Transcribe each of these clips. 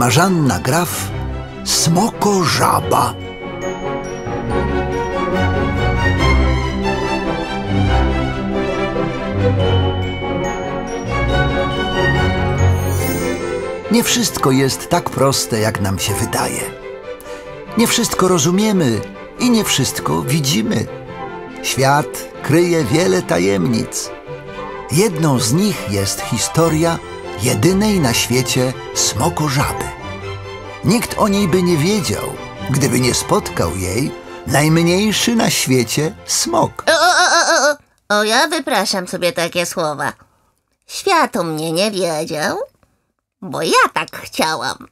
Marzanna Graf Smoko Żaba. Nie wszystko jest tak proste, jak nam się wydaje. Nie wszystko rozumiemy i nie wszystko widzimy. Świat kryje wiele tajemnic. Jedną z nich jest historia jedynej na świecie smokożaby. Nikt o niej by nie wiedział, gdyby nie spotkał jej najmniejszy na świecie smok. O, o, o, o, o. o, ja wypraszam sobie takie słowa. Świat o mnie nie wiedział, bo ja tak chciałam.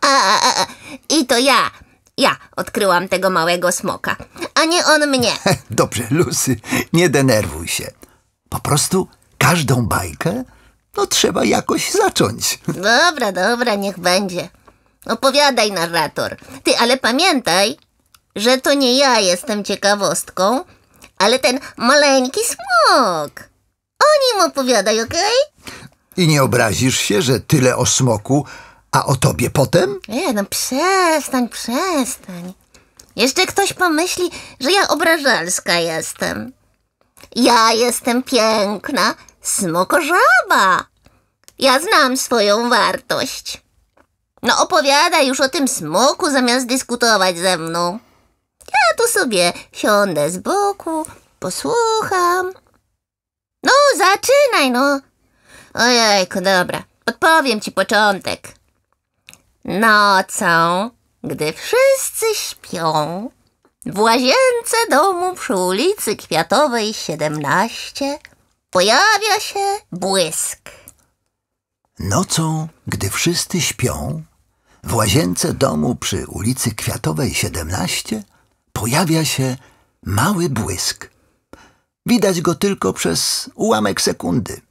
a, a, a, I to ja, ja odkryłam tego małego smoka, a nie on mnie. Dobrze, Lucy, nie denerwuj się. Po prostu każdą bajkę no trzeba jakoś zacząć. Dobra, dobra, niech będzie. Opowiadaj, narrator. Ty, ale pamiętaj, że to nie ja jestem ciekawostką, ale ten maleńki smok. O nim opowiadaj, okej? I nie obrazisz się, że tyle o smoku, a o tobie potem? Nie, no przestań, przestań. Jeszcze ktoś pomyśli, że ja obrażalska jestem. Ja jestem piękna, smokożaba. Ja znam swoją wartość. No opowiadaj już o tym smoku zamiast dyskutować ze mną. Ja tu sobie siądę z boku, posłucham. No, zaczynaj, no. Ojejku, dobra. Odpowiem ci początek. Nocą, gdy wszyscy śpią, w łazience domu przy ulicy Kwiatowej 17 pojawia się błysk. Nocą, gdy wszyscy śpią, w łazience domu przy ulicy Kwiatowej 17 pojawia się mały błysk. Widać go tylko przez ułamek sekundy.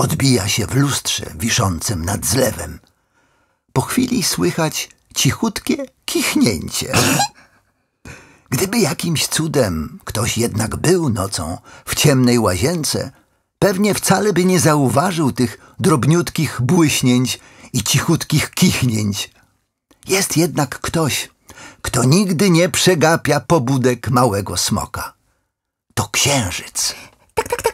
Odbija się w lustrze wiszącym nad zlewem. Po chwili słychać cichutkie kichnięcie. Gdyby jakimś cudem ktoś jednak był nocą w ciemnej łazience, pewnie wcale by nie zauważył tych drobniutkich błyśnięć i cichutkich kichnięć. Jest jednak ktoś, kto nigdy nie przegapia pobudek małego smoka. To księżyc. Tak, tak, tak,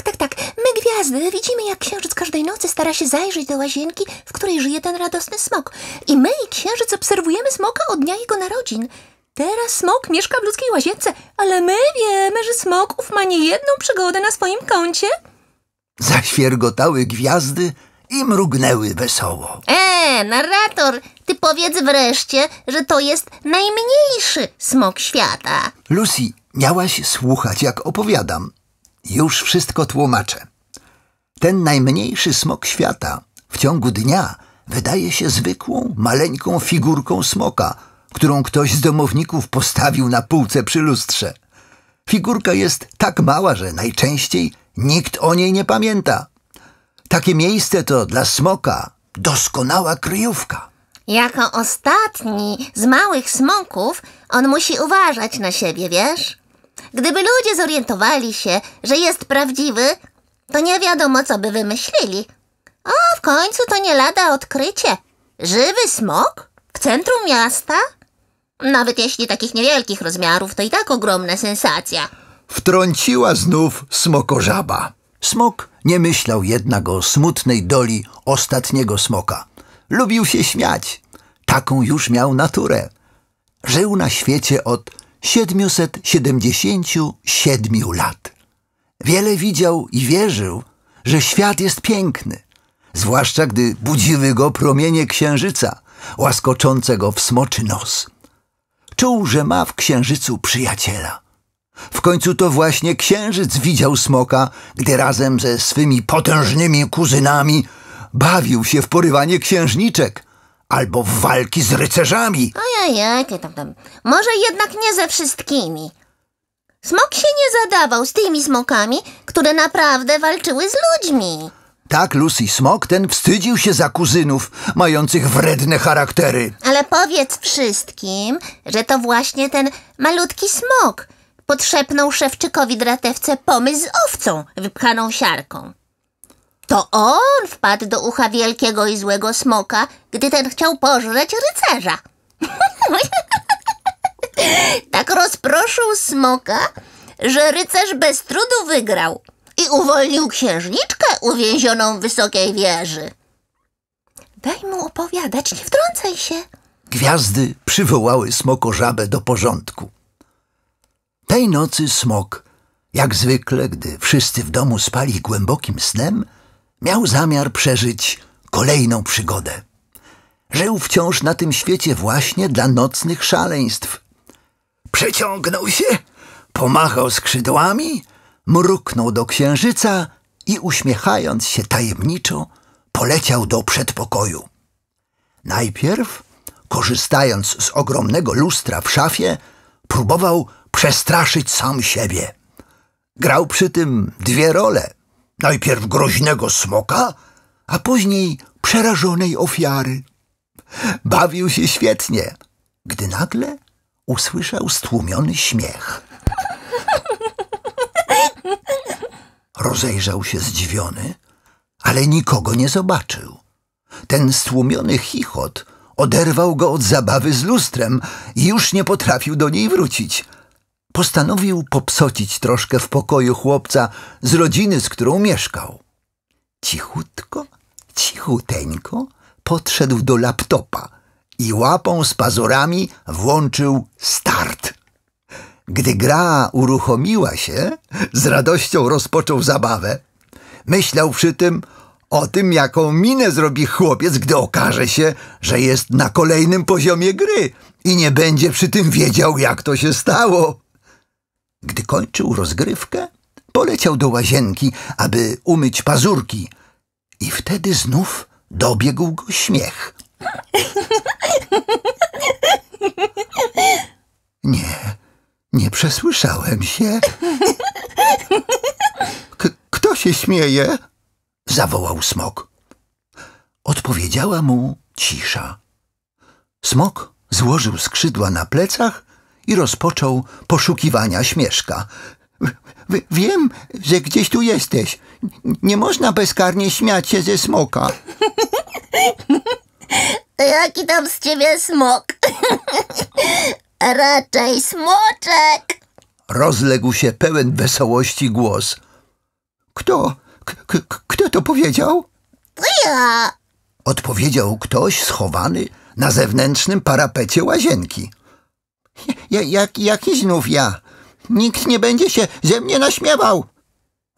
gwiazdy widzimy, jak księżyc każdej nocy stara się zajrzeć do łazienki, w której żyje ten radosny smok. I my i księżyc obserwujemy smoka od dnia jego narodzin. Teraz smok mieszka w ludzkiej łazience, ale my wiemy, że smok ów ma niejedną przygodę na swoim koncie. Zaświergotały gwiazdy i mrugnęły wesoło. E, narrator, ty powiedz wreszcie, że to jest najmniejszy smok świata. Lucy, miałaś słuchać, jak opowiadam. Już wszystko tłumaczę. Ten najmniejszy smok świata w ciągu dnia wydaje się zwykłą, maleńką figurką smoka, którą ktoś z domowników postawił na półce przy lustrze. Figurka jest tak mała, że najczęściej nikt o niej nie pamięta. Takie miejsce to dla smoka doskonała kryjówka. Jako ostatni z małych smoków, on musi uważać na siebie, wiesz? Gdyby ludzie zorientowali się, że jest prawdziwy, to nie wiadomo, co by wymyślili. O, w końcu to nie lada odkrycie. Żywy smok? W centrum miasta? Nawet jeśli takich niewielkich rozmiarów, to i tak ogromna sensacja. Wtrąciła znów smokożaba. Smok nie myślał jednak o smutnej doli ostatniego smoka. Lubił się śmiać. Taką już miał naturę. Żył na świecie od 777 lat. Wiele widział i wierzył, że świat jest piękny, zwłaszcza gdy budziły go promienie księżyca, łaskoczącego w smoczy nos. Czuł, że ma w księżycu przyjaciela. W końcu to właśnie księżyc widział smoka, gdy razem ze swymi potężnymi kuzynami bawił się w porywanie księżniczek, albo w walki z rycerzami. Ojej, tam, tam. Może jednak nie ze wszystkimi. Smok się nie zadawał z tymi smokami, które naprawdę walczyły z ludźmi. Tak Lucy Smok ten wstydził się za kuzynów, mających wredne charaktery. Ale powiedz wszystkim, że to właśnie ten malutki smok podszepnął szewczykowi dratewce pomysł z owcą wypchaną siarką. To on wpadł do ucha wielkiego i złego smoka, gdy ten chciał pożreć rycerza. tak rozproszył smoka, że rycerz bez trudu wygrał i uwolnił księżniczkę uwięzioną w wysokiej wieży. Daj mu opowiadać, nie wtrącaj się. Gwiazdy przywołały smokożabę do porządku. Tej nocy smok, jak zwykle, gdy wszyscy w domu spali głębokim snem, miał zamiar przeżyć kolejną przygodę. Żył wciąż na tym świecie właśnie dla nocnych szaleństw. Przeciągnął się, pomachał skrzydłami, mruknął do księżyca i uśmiechając się tajemniczo, poleciał do przedpokoju. Najpierw, korzystając z ogromnego lustra w szafie, próbował przestraszyć sam siebie. Grał przy tym dwie role. Najpierw groźnego smoka, a później przerażonej ofiary. Bawił się świetnie, gdy nagle usłyszał stłumiony śmiech. Rozejrzał się zdziwiony, ale nikogo nie zobaczył. Ten stłumiony chichot oderwał go od zabawy z lustrem i już nie potrafił do niej wrócić. Postanowił popsocić troszkę w pokoju chłopca z rodziny, z którą mieszkał. Cichutko, cichuteńko podszedł do laptopa i łapą z pazurami włączył start. Gdy gra uruchomiła się, z radością rozpoczął zabawę. Myślał przy tym o tym, jaką minę zrobi chłopiec, gdy okaże się, że jest na kolejnym poziomie gry i nie będzie przy tym wiedział, jak to się stało. Gdy kończył rozgrywkę, poleciał do łazienki, aby umyć pazurki i wtedy znów dobiegł go śmiech. Nie, nie przesłyszałem się. K kto się śmieje? zawołał smok. Odpowiedziała mu cisza. Smok złożył skrzydła na plecach i rozpoczął poszukiwania śmieszka. W wiem, że gdzieś tu jesteś. Nie można bezkarnie śmiać się ze smoka. Jaki tam z ciebie smok? Raczej smoczek. Rozległ się pełen wesołości głos. Kto? K kto to powiedział? To ja. Odpowiedział ktoś schowany na zewnętrznym parapecie łazienki. Ja, jak, jaki znów ja? Nikt nie będzie się ze mnie naśmiewał!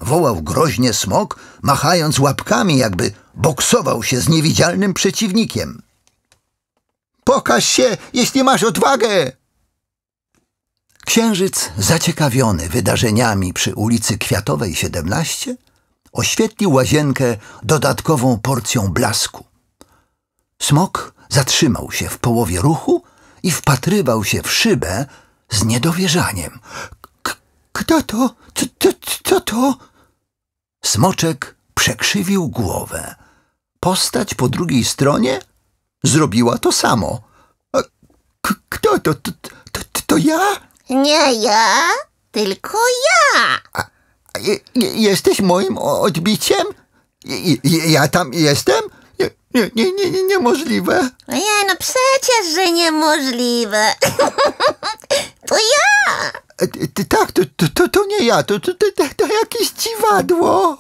Wołał groźnie smok, machając łapkami, jakby boksował się z niewidzialnym przeciwnikiem. Pokaż się, jeśli masz odwagę! Księżyc, zaciekawiony wydarzeniami przy ulicy Kwiatowej 17, oświetlił łazienkę dodatkową porcją blasku. Smok zatrzymał się w połowie ruchu i wpatrywał się w szybę z niedowierzaniem. Kto to? Co to? Smoczek przekrzywił głowę. Postać po drugiej stronie zrobiła to samo. K kto to? To, to? to ja? Nie ja, tylko ja. A, jesteś moim odbiciem? Ja tam jestem? Nie, nie, nie, nie, niemożliwe. Ojej, no przecież, że niemożliwe. to ja. Tak, to, to, to nie ja, to, to, to, to jakieś dziwadło.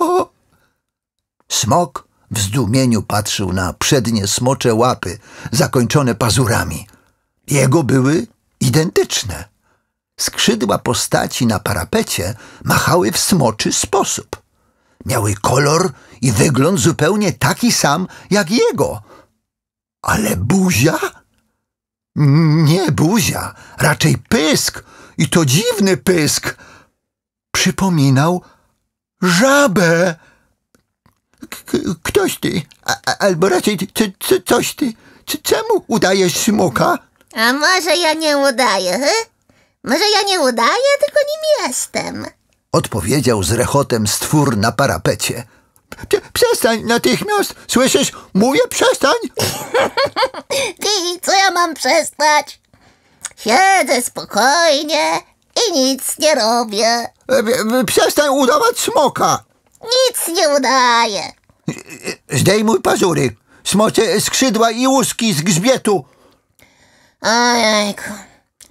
Smok w zdumieniu patrzył na przednie smocze łapy, zakończone pazurami. Jego były identyczne. Skrzydła postaci na parapecie machały w smoczy sposób. Miały kolor i wygląd zupełnie taki sam jak jego. Ale buzia? Nie buzia, raczej pysk i to dziwny pysk. Przypominał żabę. K ktoś ty, a, albo raczej coś ty, c- czemu udajesz smoka? A może ja nie udaję, hy? Może ja nie udaję, tylko nim jestem. Odpowiedział z rechotem stwór na parapecie. P- Przestań natychmiast, słyszysz? Mówię przestań! I co ja mam przestać? Siedzę spokojnie i nic nie robię. E, e, Przestań udawać smoka! Nic nie udaję. Zdejmuj pazury, smocze skrzydła i łuski z grzbietu. Ojejku,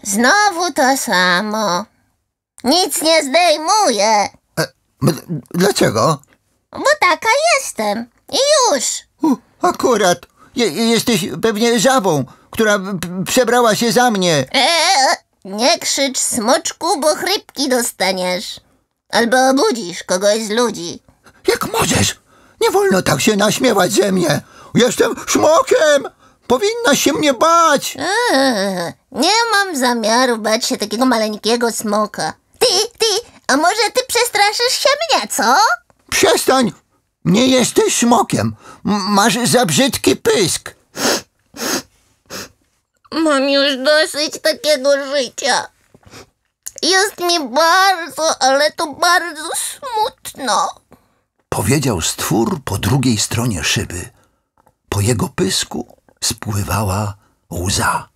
znowu to samo. Nic nie zdejmuję, E, Dlaczego? bo taka jestem. I już. Akurat. Je, jesteś pewnie żabą, która przebrała się za mnie. Eee, nie krzycz smoczku, bo chrypki dostaniesz. Albo obudzisz kogoś z ludzi. Jak możesz? Nie wolno tak się naśmiewać ze mnie. Jestem szmokiem! Powinnaś się mnie bać! Eee, nie mam zamiaru bać się takiego maleńkiego smoka. Ty, ty, a może ty przestraszysz się mnie, co? Przestań! Nie jesteś szmokiem. M- Masz za brzydki pysk. Mam już dosyć takiego życia. Jest mi bardzo, ale to bardzo smutno. Powiedział stwór po drugiej stronie szyby. Po jego pysku spływała łza.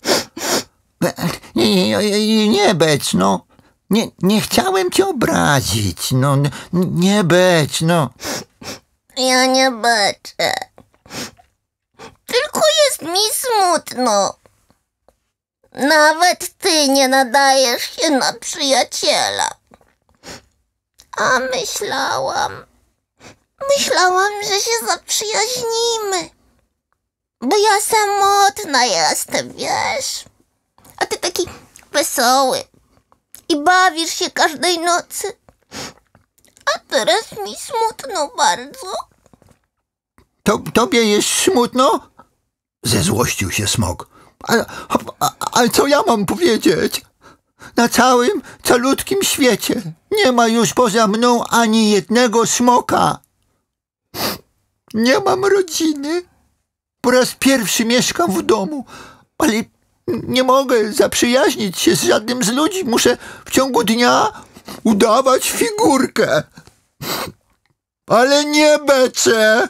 E, Nie, nie, nie, nie bec, no. Nie, nie chciałem cię obrazić, no. Nie bec, no. Ja nie beczę. Tylko jest mi smutno. Nawet ty nie nadajesz się na przyjaciela. A myślałam, myślałam, że się zaprzyjaźnimy. Bo ja samotna jestem, wiesz. A ty taki wesoły i bawisz się każdej nocy. A teraz mi smutno bardzo. To, tobie jest smutno? Zezłościł się smok. Ale, co ja mam powiedzieć? Na całym, calutkim świecie nie ma już poza mną ani jednego smoka. Nie mam rodziny. Po raz pierwszy mieszkam w domu, ale nie mogę zaprzyjaźnić się z żadnym z ludzi. Muszę w ciągu dnia udawać figurkę. Ale nie beczę.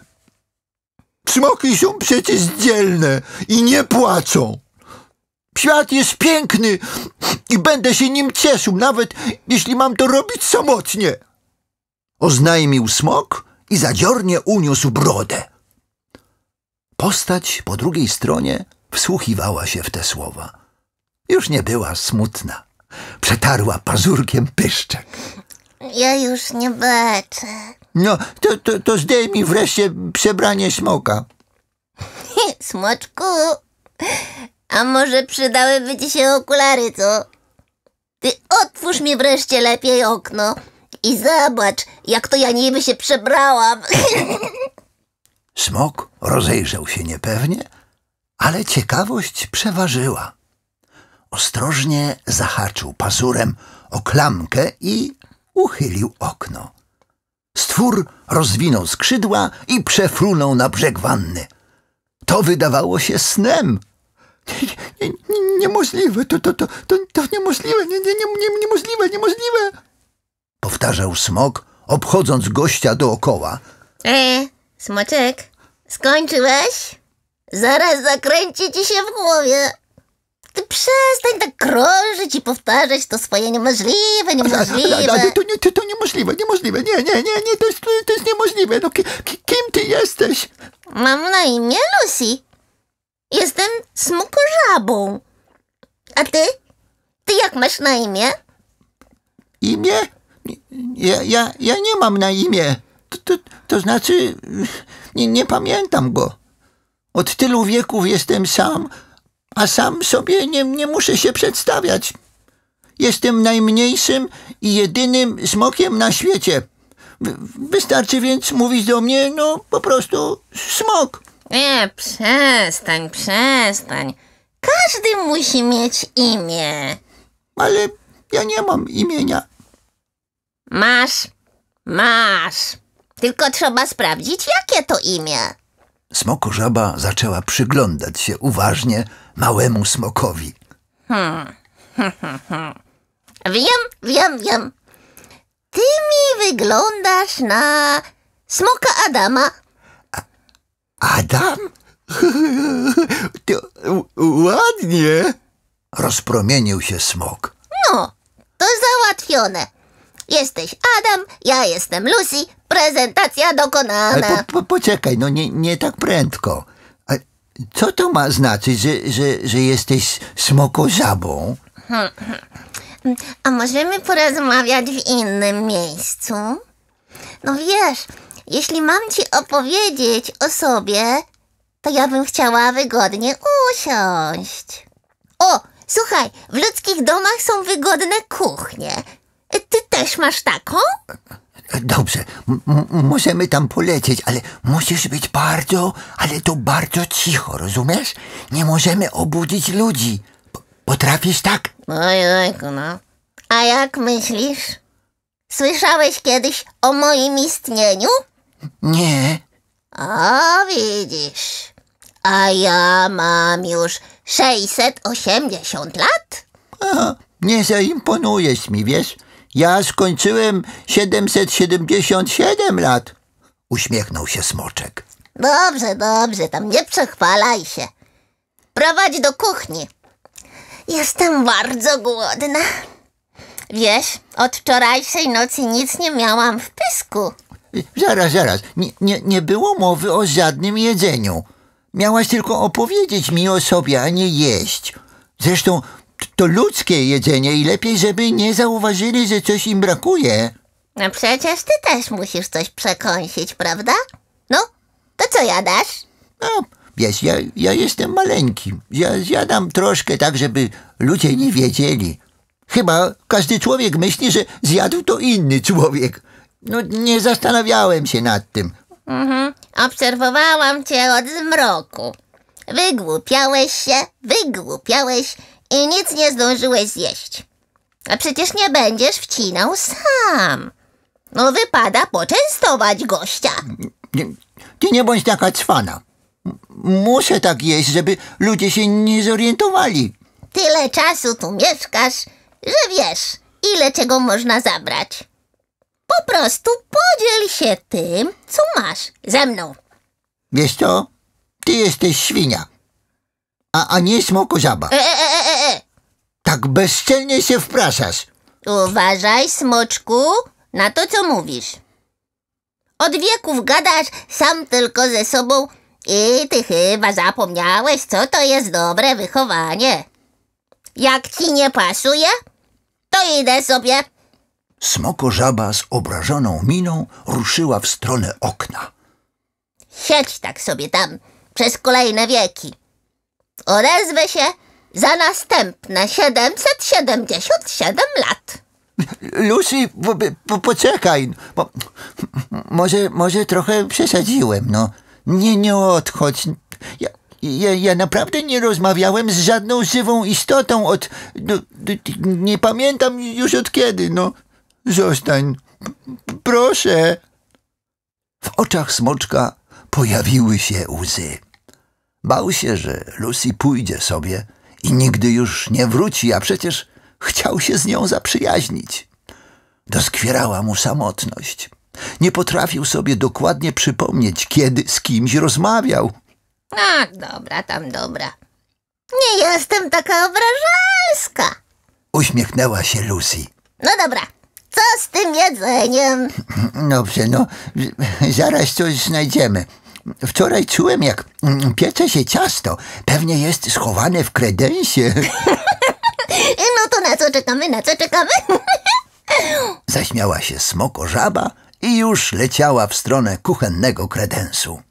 Smoki są przecież dzielne i nie płaczą. Świat jest piękny i będę się nim cieszył, nawet jeśli mam to robić samotnie. Oznajmił smok i zadziornie uniósł brodę. Postać po drugiej stronie wsłuchiwała się w te słowa. Już nie była smutna. Przetarła pazurkiem pyszczek. Ja już nie beczę. No, to, to, to zdejmij wreszcie przebranie smoka. Smoczku, a może przydałyby ci się okulary, co? Ty otwórz mi wreszcie lepiej okno i zobacz, jak to ja niby się przebrałam. Smok rozejrzał się niepewnie, ale ciekawość przeważyła. Ostrożnie zahaczył pazurem o klamkę i uchylił okno. Stwór rozwinął skrzydła i przefrunął na brzeg wanny. To wydawało się snem. Nie, nie, niemożliwe, to, to, to, to, to niemożliwe, nie, nie, nie, nie, niemożliwe, niemożliwe. Powtarzał smok, obchodząc gościa dookoła. E, smoczek, skończyłeś? Zaraz zakręci ci się w głowie. Ty przestań tak krążyć i powtarzać to swoje niemożliwe, Ale, ale, niemożliwe. ale to, nie, to, to niemożliwe, niemożliwe. Nie, nie, nie, nie, to jest, to jest niemożliwe. No, ki, ki, kim ty jesteś? Mam na imię Lucy. Jestem smokożabą. A ty? Ty jak masz na imię? Imię? Ja, ja, ja nie mam na imię. To, to, to znaczy, nie, nie pamiętam go. Od tylu wieków jestem sam, a sam sobie nie, nie muszę się przedstawiać. Jestem najmniejszym i jedynym smokiem na świecie. Wy- Wystarczy więc mówić do mnie, no po prostu smok. Nie, przestań, przestań. Każdy musi mieć imię. Ale ja nie mam imienia. Masz, masz. Tylko trzeba sprawdzić, jakie to imię. Smokożaba zaczęła przyglądać się uważnie małemu smokowi. Wiem, wiem, wiem. Ty mi wyglądasz na smoka Adama. Adam? To ładnie. Rozpromienił się smok. No, to załatwione. Jesteś Adam, ja jestem Lucy, prezentacja Ale dokonana. po, po, poczekaj, no nie, nie tak prędko. A co to ma znaczyć, że, że, że jesteś smokożabą? A możemy porozmawiać w innym miejscu? No wiesz, jeśli mam ci opowiedzieć o sobie, to ja bym chciała wygodnie usiąść. O, słuchaj, w ludzkich domach są wygodne kuchnie. Ty też masz taką? Dobrze, możemy tam polecieć, ale musisz być bardzo, ale to bardzo cicho, rozumiesz? Nie możemy obudzić ludzi. P- Potrafisz tak? Ojejku, no. A jak myślisz? Słyszałeś kiedyś o moim istnieniu? Nie. O, widzisz. A ja mam już 680 lat? Aha, nie zaimponujesz mi, wiesz? Ja skończyłem 777 lat. Uśmiechnął się smoczek. Dobrze, dobrze, tam nie przechwalaj się. Prowadź do kuchni. Jestem bardzo głodna. Wiesz, od wczorajszej nocy nic nie miałam w pysku. Zaraz, zaraz. Nie, nie, nie było mowy o żadnym jedzeniu. Miałaś tylko opowiedzieć mi o sobie, a nie jeść. Zresztą to ludzkie jedzenie i lepiej, żeby nie zauważyli, że coś im brakuje. No przecież ty też musisz coś przekąsić, prawda? No, to co jadasz? No, wiesz, ja, ja jestem maleńki. Ja zjadam troszkę tak, żeby ludzie nie wiedzieli. Chyba każdy człowiek myśli, że zjadł to inny człowiek. No, nie zastanawiałem się nad tym. Mhm. Obserwowałam cię od zmroku. Wygłupiałeś się, wygłupiałeś i nic nie zdążyłeś zjeść. A przecież nie będziesz wcinał sam. No wypada poczęstować gościa. Nie, ty nie bądź taka cwana. M- Muszę tak jeść, żeby ludzie się nie zorientowali. Tyle czasu tu mieszkasz, że wiesz, ile czego można zabrać. Po prostu podziel się tym, co masz. Ze mną. Wiesz co? Ty jesteś świnia, a, a nie smokożaba. E, e, e, e, e. Tak bezczelnie się wpraszasz. Uważaj, smoczku, na to, co mówisz. Od wieków gadasz sam tylko ze sobą i ty chyba zapomniałeś, co to jest dobre wychowanie. Jak ci nie pasuje, to idę sobie. Smokożaba z obrażoną miną ruszyła w stronę okna. Siedź tak sobie tam przez kolejne wieki. Odezwę się za następne 777 lat. Lucy, po, po, poczekaj. Bo, może, może trochę przesadziłem, no. Nie, nie odchodź. Ja, ja, ja naprawdę nie rozmawiałem z żadną żywą istotą od... No, nie pamiętam już od kiedy, no. Zostań. Proszę. W oczach smoczka pojawiły się łzy. Bał się, że Lucy pójdzie sobie i nigdy już nie wróci, a przecież chciał się z nią zaprzyjaźnić. Doskwierała mu samotność. Nie potrafił sobie dokładnie przypomnieć, kiedy z kimś rozmawiał. A, dobra, tam dobra. Nie jestem taka obrażalska. Uśmiechnęła się Lucy. No dobra, co z tym jedzeniem? Dobrze, no, zaraz coś znajdziemy. Wczoraj czułem, jak mm, piecze się ciasto. Pewnie jest schowane w kredensie. No to na co czekamy, na co czekamy? Zaśmiała się smoko żaba i już leciała w stronę kuchennego kredensu.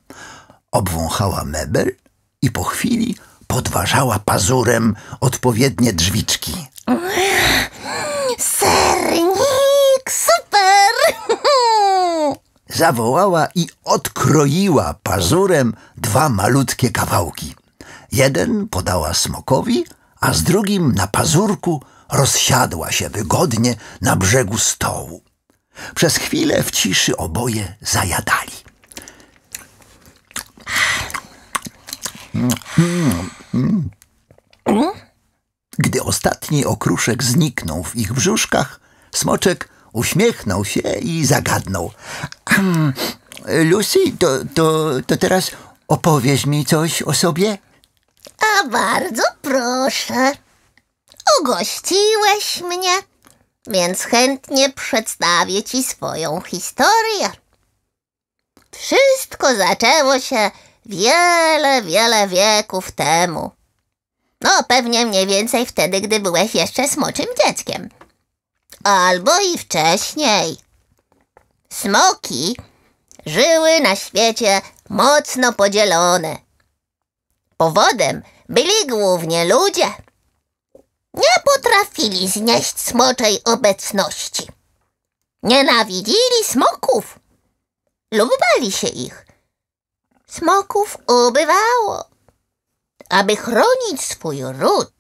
Obwąchała mebel i po chwili podważała pazurem odpowiednie drzwiczki. Sernik, Zawołała i odkroiła pazurem dwa malutkie kawałki. Jeden podała smokowi, a z drugim na pazurku rozsiadła się wygodnie na brzegu stołu. Przez chwilę w ciszy oboje zajadali. Gdy ostatni okruszek zniknął w ich brzuszkach, smoczek uśmiechnął się i zagadnął. "Hmm, Lucy, to, to, to teraz opowiesz mi coś o sobie? A bardzo proszę. Ugościłeś mnie, więc chętnie przedstawię ci swoją historię. Wszystko zaczęło się wiele, wiele wieków temu. No, pewnie mniej więcej wtedy, gdy byłeś jeszcze smoczym dzieckiem. Albo i wcześniej. Smoki żyły na świecie mocno podzielone. Powodem byli głównie ludzie. Nie potrafili znieść smoczej obecności. Nienawidzili smoków lub bali się ich. Smoków ubywało. Aby chronić swój ród,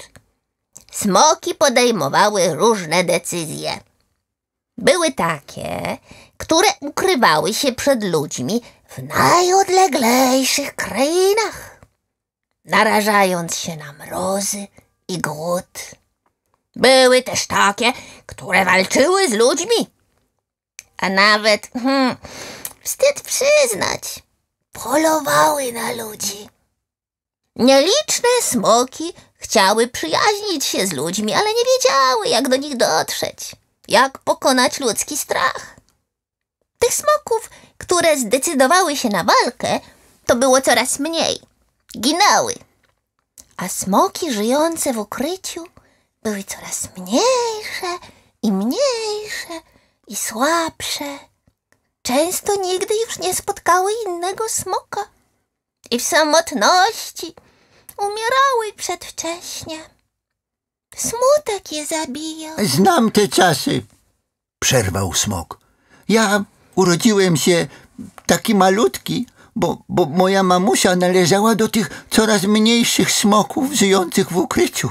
smoki podejmowały różne decyzje. Były takie, które ukrywały się przed ludźmi w najodleglejszych krainach, narażając się na mrozy i głód. Były też takie, które walczyły z ludźmi, a nawet, hmm, wstyd przyznać, polowały na ludzi. Nieliczne smoki chciały przyjaźnić się z ludźmi, ale nie wiedziały, jak do nich dotrzeć, jak pokonać ludzki strach. Tych smoków, które zdecydowały się na walkę, to było coraz mniej. Ginęły. A smoki żyjące w ukryciu były coraz mniejsze i mniejsze i słabsze. Często nigdy już nie spotkały innego smoka i w samotności umierały przedwcześnie. Smutek je zabijał. Znam te czasy, przerwał smok. Ja urodziłem się taki malutki, bo, bo moja mamusia należała do tych coraz mniejszych smoków żyjących w ukryciu.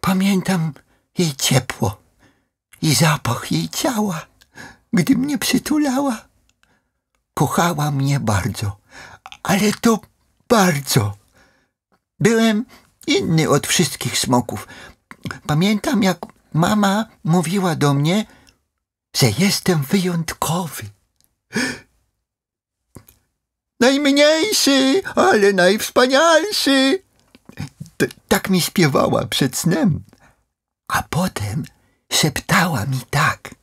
Pamiętam jej ciepło i zapach jej ciała, gdy mnie przytulała. Kochała mnie bardzo, ale to bardzo. Byłem inny od wszystkich smoków. Pamiętam, jak mama mówiła do mnie, że jestem wyjątkowy. Najmniejszy, ale najwspanialszy. T- tak mi śpiewała przed snem. A potem szeptała mi tak.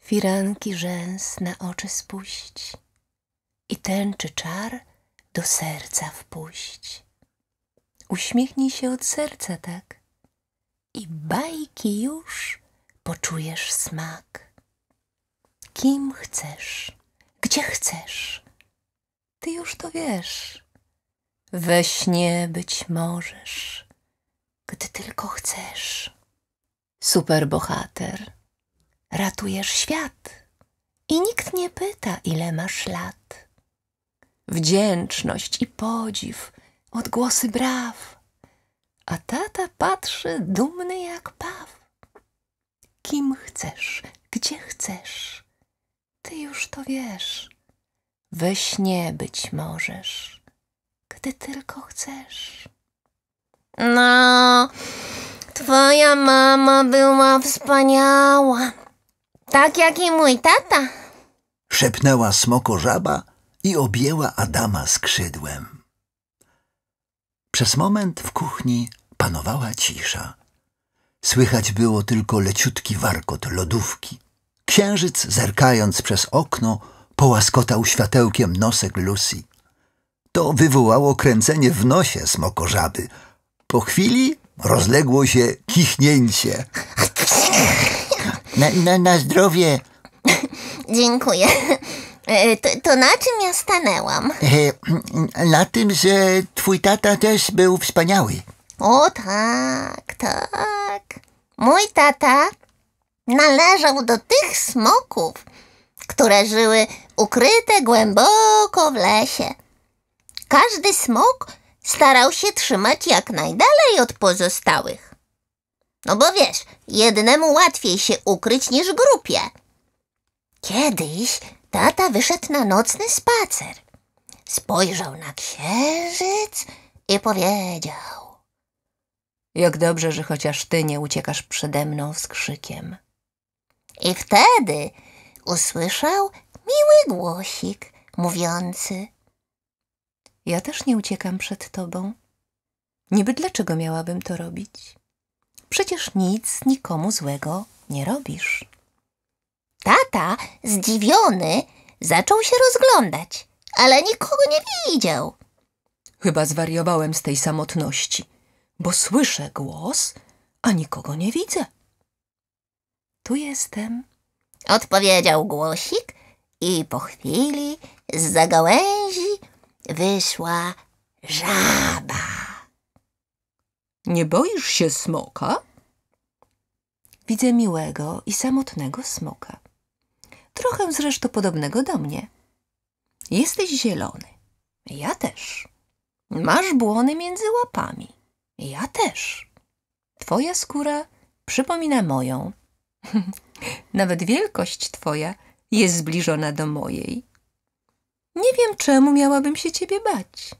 Firanki rzęs na oczy spuść i tęczy czar do serca wpuść. Uśmiechnij się od serca tak i bajki już poczujesz smak. Kim chcesz, gdzie chcesz, ty już to wiesz. We śnie być możesz, gdy tylko chcesz. Superbohater, ratujesz świat i nikt nie pyta, ile masz lat. Wdzięczność i podziw, odgłosy braw, a tata patrzy dumny jak paw. Kim chcesz, gdzie chcesz, ty już to wiesz. We śnie być możesz, gdy tylko chcesz. No, twoja mama była wspaniała. Tak jak i mój tata. Szepnęła smokożaba i objęła Adama skrzydłem. Przez moment w kuchni panowała cisza. Słychać było tylko leciutki warkot lodówki. Księżyc, zerkając przez okno, połaskotał światełkiem nosek Lucy. To wywołało kręcenie w nosie smokożaby. Po chwili rozległo się kichnięcie. Na, na, na zdrowie, Dziękuję. E, To, to na czym ja stanęłam? e, na tym, że twój tata też był wspaniały. O tak, tak. Mój tata należał do tych smoków, które żyły ukryte głęboko w lesie. Każdy smok starał się trzymać jak najdalej od pozostałych. No bo wiesz, jednemu łatwiej się ukryć niż grupie. Kiedyś tata wyszedł na nocny spacer. spojrzał na księżyc i powiedział. Jak dobrze, że chociaż ty nie uciekasz przede mną z krzykiem. I wtedy usłyszał miły głosik mówiący. Ja też nie uciekam przed tobą. Niby dlaczego miałabym to robić? Przecież nic nikomu złego nie robisz. Tata, zdziwiony, zaczął się rozglądać, ale nikogo nie widział. Chyba zwariowałem z tej samotności, bo słyszę głos, a nikogo nie widzę. Tu jestem. Odpowiedział głosik i po chwili z za gałęzi wyszła żaba. Nie boisz się smoka? Widzę miłego i samotnego smoka. Trochę zresztą podobnego do mnie. Jesteś zielony. Ja też. Masz błony między łapami. Ja też. Twoja skóra przypomina moją. Nawet wielkość twoja jest zbliżona do mojej. Nie wiem, czemu miałabym się ciebie bać.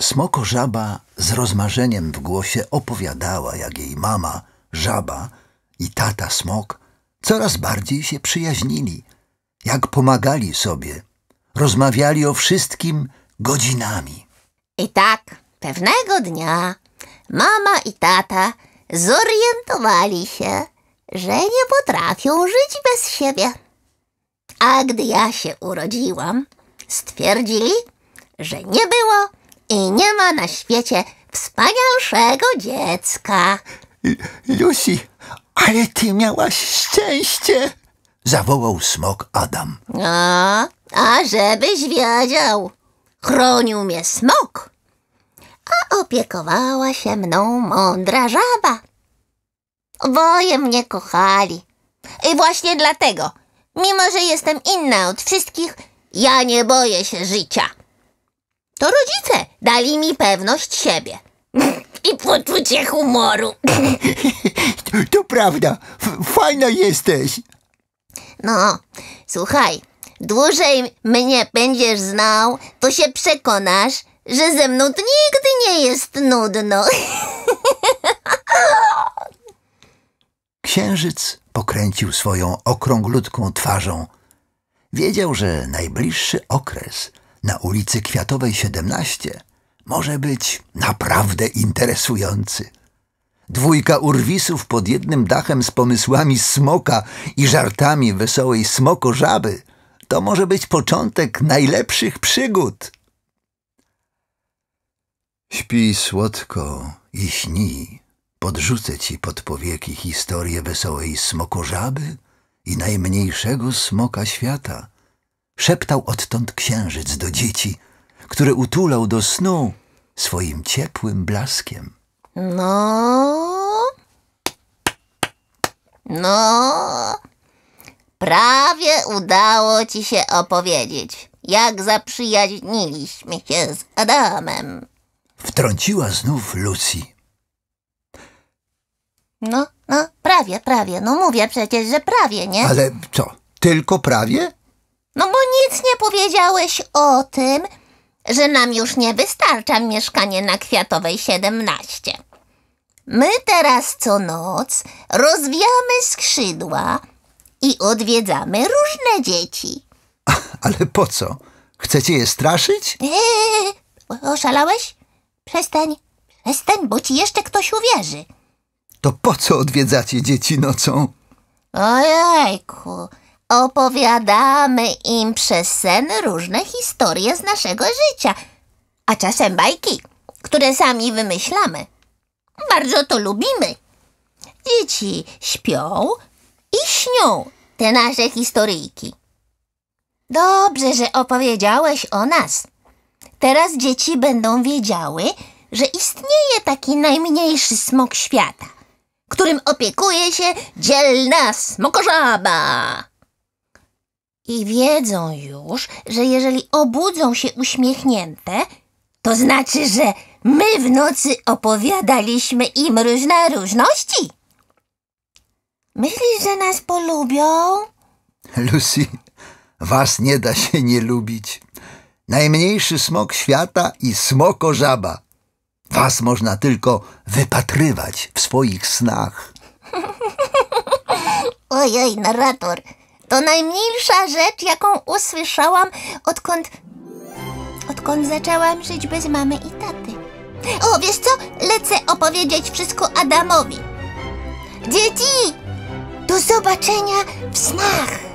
Smoko żaba z rozmarzeniem w głosie opowiadała, jak jej mama, żaba i tata smok coraz bardziej się przyjaźnili, jak pomagali sobie, rozmawiali o wszystkim godzinami. I tak pewnego dnia mama i tata zorientowali się, że nie potrafią żyć bez siebie. A gdy ja się urodziłam, stwierdzili, że nie było i nie ma na świecie wspanialszego dziecka. Lucy, ale ty miałaś szczęście! Zawołał smok Adam. No, a żebyś wiedział, chronił mnie smok, a opiekowała się mną mądra żaba. Oboje mnie kochali. I właśnie dlatego, mimo że jestem inna od wszystkich, ja nie boję się życia. To rodzice dali mi pewność siebie. I poczucie humoru. To prawda, fajna jesteś. No, słuchaj, dłużej mnie będziesz znał, to się przekonasz, że ze mną to nigdy nie jest nudno. Księżyc pokręcił swoją okrąglutką twarzą. Wiedział, że najbliższy okres na ulicy Kwiatowej 17 może być naprawdę interesujący. Dwójka urwisów pod jednym dachem z pomysłami smoka i żartami wesołej smoko-żaby to może być początek najlepszych przygód. Śpij słodko i śnij. Podrzucę ci pod powieki historię wesołej smokożaby i najmniejszego smoka świata. Szeptał odtąd księżyc do dzieci, które utulał do snu swoim ciepłym blaskiem. No. No. Prawie udało ci się opowiedzieć, jak zaprzyjaźniliśmy się z Adamem. Wtrąciła znów Lucy. No, no, prawie, prawie. No mówię przecież, że prawie, nie? Ale co, tylko prawie? No bo nic nie powiedziałeś o tym, że nam już nie wystarcza mieszkanie na Kwiatowej 17. My teraz co noc rozwijamy skrzydła i odwiedzamy różne dzieci. Ale po co? Chcecie je straszyć? Eee, oszalałeś? Przestań, przestań, bo ci jeszcze ktoś uwierzy. To po co odwiedzacie dzieci nocą? Ojejku, opowiadamy im przez sen różne historie z naszego życia, a czasem bajki, które sami wymyślamy. Bardzo to lubimy. Dzieci śpią i śnią te nasze historyjki. Dobrze, że opowiedziałeś o nas. Teraz dzieci będą wiedziały, że istnieje taki najmniejszy smok świata, którym opiekuje się dzielna smokożaba. I wiedzą już, że jeżeli obudzą się uśmiechnięte, to znaczy, że my w nocy opowiadaliśmy im różne różności. Myślisz, że nas polubią? Lucy, was nie da się nie lubić. Najmniejszy smok świata i smokożaba. Was można tylko wypatrywać w swoich snach. Ojej, narrator, to najmilsza rzecz, jaką usłyszałam, odkąd... Odkąd zaczęłam żyć bez mamy i taty. O, wiesz co? Lecę opowiedzieć wszystko Adamowi. Dzieci, do zobaczenia w snach.